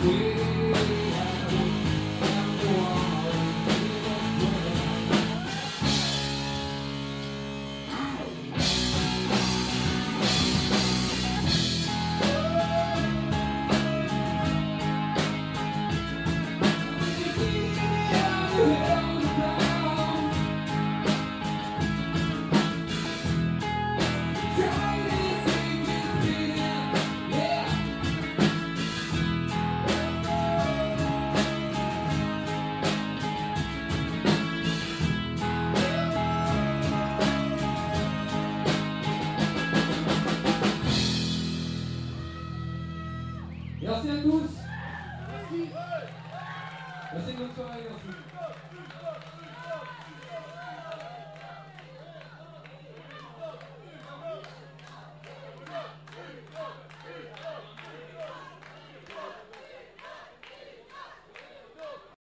sweet. Merci à tous. Merci. Merci, bonne soirée, merci.